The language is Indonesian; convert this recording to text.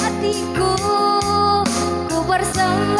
Hatiku. Ku bersama